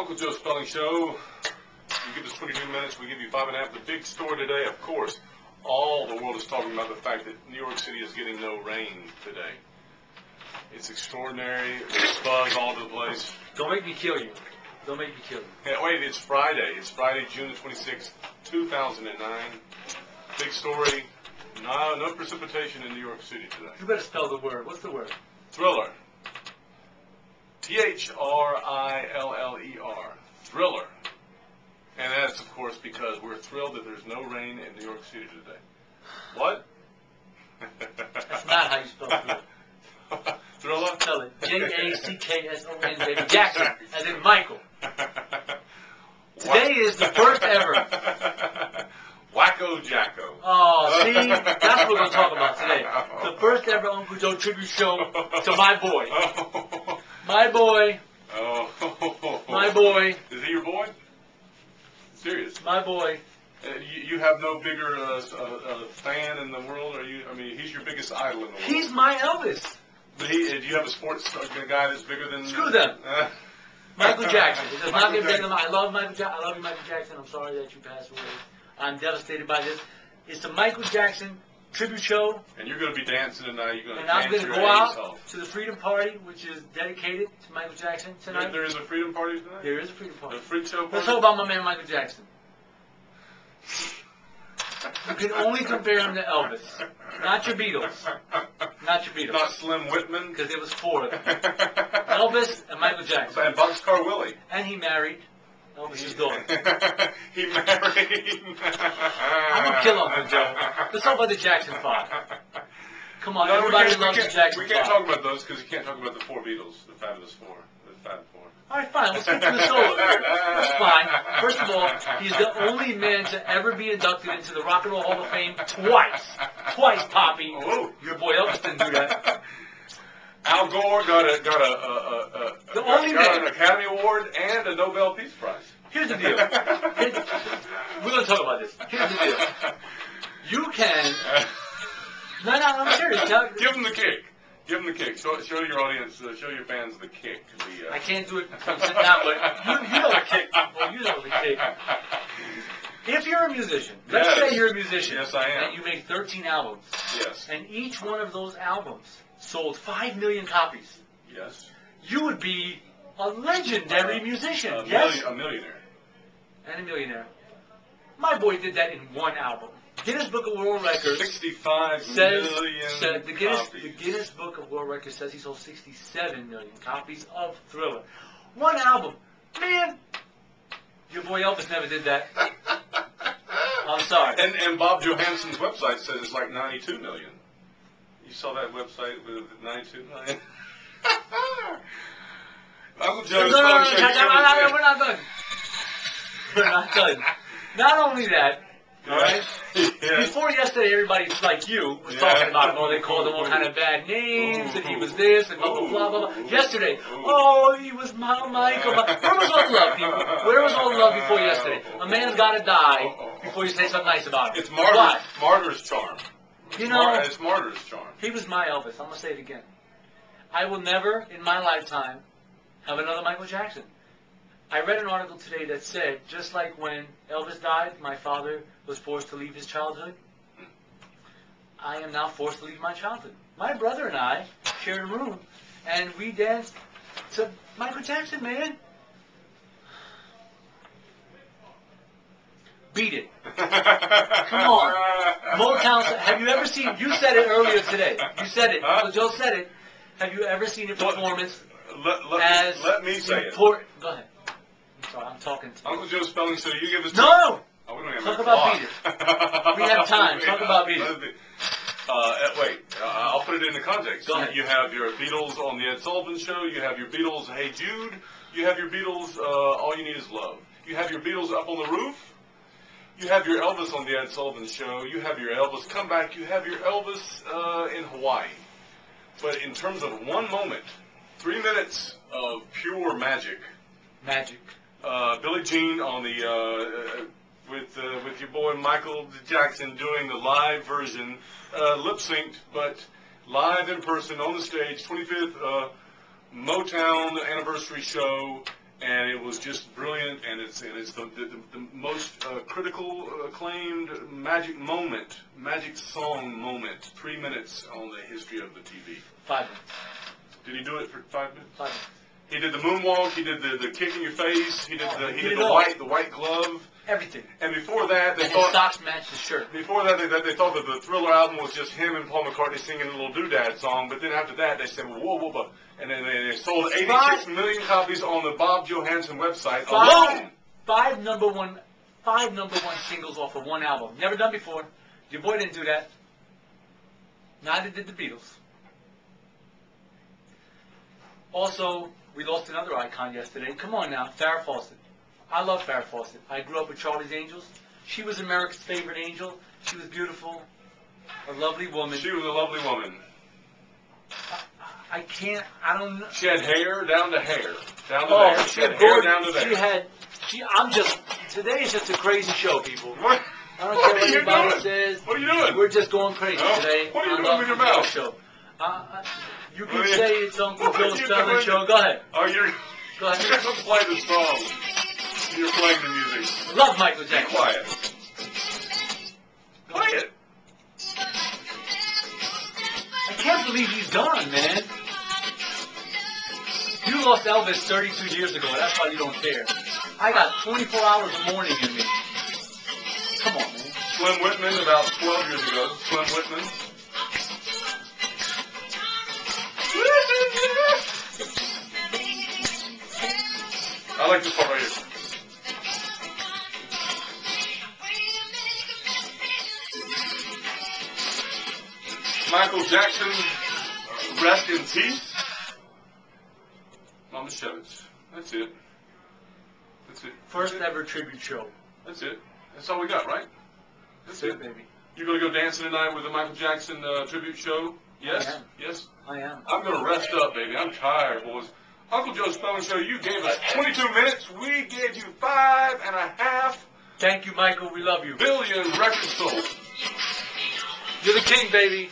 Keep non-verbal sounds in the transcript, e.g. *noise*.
Uncle Joe's Spelling Show. You give us 22 minutes, we give you five and a half. The big story today, of course, all the world is talking about the fact that New York City is getting no rain today. It's extraordinary. There's buzz all over the place. Don't make me kill you. Don't make me kill you. Hey, wait, it's Friday. It's Friday, June the 26th, 2009. Big story. No, no precipitation in New York City today. You better spell the word. What's the word? Thriller. T H R I L L E R. Thriller. And that's, of course, because we're thrilled that there's no rain in New York City today. What? That's not how you spell thriller. *laughs* Thriller? Spell it. J-A-C-K-S-O-N, baby. Jackson, as in Michael. *laughs* Today is the first ever. *laughs* Wacko Jacko. Oh, see? That's what we're going to talk about today. The first ever Uncle Joe tribute show to my boy. My boy. Oh. My boy. Is he your boy? Serious? My boy. Uh, you, you have no bigger uh, uh, uh, fan in the world, are you? I mean, he's your biggest idol in the world. He's my Elvis. But he, uh, do you have a sports uh, guy that's bigger than? Screw them. *laughs* Michael Jackson. It does not Michael get than I love Michael Jackson. I love you, Michael Jackson. I'm sorry that you passed away. I'm devastated by this. It's the Michael Jackson tribute show, And you're going to be dancing tonight. You're going to and I'm going to go out off. to the Freedom Party, which is dedicated to Michael Jackson There, tonight. there is a freedom party tonight. There is a Freedom Party. The freak show party. Let's talk about my man Michael Jackson. You can only compare him to Elvis, not your Beatles, not your Beatles, Not Slim Whitman. because there was four of them: *laughs* Elvis and Michael Jackson, and Boxcar Willie. and he married Elvis's daughter. he married. I'm gonna kill Uncle Joe. Let's talk about the Jackson Five. Come on, No, we everybody loves the Jackson we can't Five. talk about those because you can't talk about the four Beatles, the fabulous four, the Fab Four. All right, fine. Let's get to the solo. That's fine. First of all, he's the only man to ever be inducted into the Rock and Roll Hall of Fame twice. Twice, Poppy. Oh. Your boy Elvis didn't do that. Al Gore got a got a, a, a, a The got, only got an Academy Award and a Nobel Peace Prize. Here's the deal. Here's we're going to talk about this. Here's the deal. You can. No, no, I'm serious. Now, Give him the kick. Give him the kick. Show, show your audience, uh, show your fans the kick. The, uh, I can't do it down, but you, you know the kick. Well, you know the kick. If you're a musician, let's Yes. say you're a musician, Yes, I am. and you make 13 albums, Yes. and each one of those albums sold 5 million copies, Yes. you would be a legendary musician, A, yes? million, a millionaire. And a millionaire. My boy did that in one album. Guinness Book of World Records Sixty-five says, million said the Guinness, copies. the Guinness Book of World Records says he sold 67 million copies of Thriller. One album. Man, your boy Elvis never did that. *laughs* I'm sorry. And and Bob Johansson's website says it's like 92 million. You saw that website with 929? *laughs* Uncle Joe's no, no, no, no, no, no, we're not done. We're not done. Not only that, right? Yeah. Before yesterday, everybody like you was Yeah. talking about him. Oh, they called him all kind of bad names, and he was this, and blah, blah, blah, blah, blah. Yesterday, oh, he was my Michael. Where was all the love, people? Where was all the love before yesterday? A man's got to die before you say something nice about him. It's martyr, martyr's charm. You know, it's martyr's charm. he was my Elvis. I'm to say it again. I will never, in my lifetime, have another Michael Jackson. I read an article today that said, just like when Elvis died, my father was forced to leave his childhood, I am now forced to leave my childhood. My brother and I shared a room, and we danced to Michael Jackson, man. Beat it. *laughs* Come on. Motown. Have you ever seen? You said it earlier today. You said it. Huh? Uncle Joe said it. Have you ever seen a performance Let, let, as me, let me say it. Go ahead. I'm sorry. I'm talking. To Uncle Joe's spelling, so you give us. No. Oh, we don't Talk about clock. *laughs* We have time. Talk about Beat It. Uh, uh, wait, uh, I'll put it into context. Go ahead. You have your Beatles on the Ed Sullivan Show. You have your Beatles, Hey Jude. You have your Beatles, uh, All You Need Is Love. You have your Beatles Up on the Roof. You have your Elvis on the Ed Sullivan Show. You have your Elvis Comeback. You have your Elvis uh, in Hawaii. But in terms of one moment, three minutes of pure magic. Magic. Uh, Billie Jean on the uh, uh, with uh, with your boy Michael Jackson doing the live version, uh, lip synced, but live in person on the stage. 25th uh, Motown anniversary show, and it was just brilliant, and it's and it's the the, the most uh, critical acclaimed magic moment, magic song moment. Three minutes on the history of the TV. Five minutes. Did he do it for five minutes? Five minutes. He did the moonwalk. He did the, the kick in your face. He did Oh, the he he did did the white the white glove. Everything. And before that, they And his thought socks matched his shirt. before that they, that they thought that the Thriller album was just him and Paul McCartney singing a little doodad song. But then after that, they said whoa whoa whoa, and then they, they sold 86 Five- million copies on the Bob Johansson website Five, alone. five number one, five number one singles off of one album. Never done before. Your boy didn't do that. Neither did the Beatles. Also, we lost another icon yesterday. Come on now, Farrah Fawcett. I love Farrah Fawcett. I grew up with Charlie's Angels. She was America's favorite angel. She was beautiful, a lovely woman. She was a lovely woman. I can't. I don't know. She had hair down to hair, down to Oh, there. she had hair down to there. She had. She. I'm just. Today is just a crazy show, people. What? I don't What care are what you anybody doing? says. What are you doing? We're just going crazy No. today. What are you on doing with your mouth? Show. Uh, uh, you oh, can What you- say it's Uncle Joe's are Joe you Spelling doing? Show. Go ahead. Oh, you're Go you're ahead. gonna play the song. You're playing the music. Love Michael Be Jackson. quiet. Play it. I can't believe he's gone, man. You lost Elvis 32 years ago. That's why you don't care. I got 24 hours of mourning in me. Come on, man. Slim Whitman about 12 years ago. Slim Whitman. I like this part right here. Michael Jackson, rest in peace. Mama Shevitz. That's it. That's it. First That's it. ever tribute show. That's it. That's all we got, right? That's it. baby. You're gonna go dancing tonight with the Michael Jackson uh, tribute show? Yes. I. Yes. I am. I'm gonna rest up, baby. I'm tired, boys. Uncle Joe's Spelling Show. You gave us 22 minutes. We gave you five and a half Thank you, Michael. We love you. billion records sold. You're the king, baby.